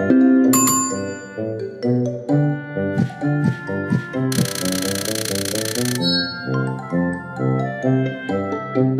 Thank you.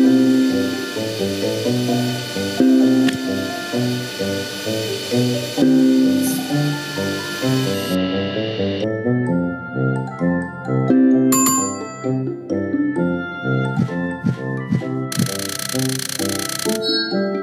you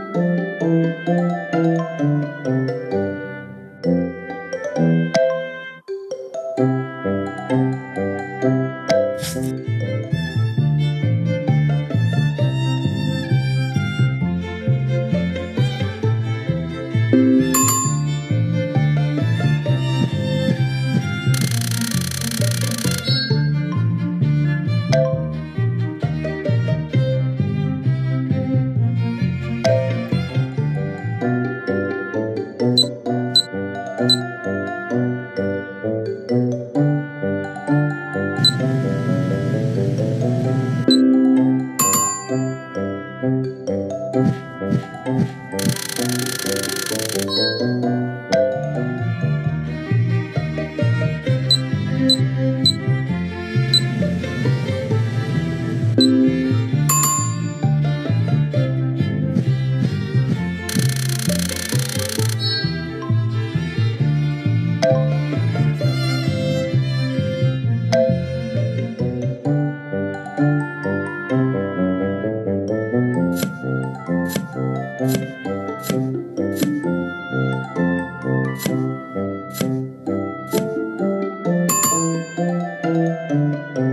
thank you.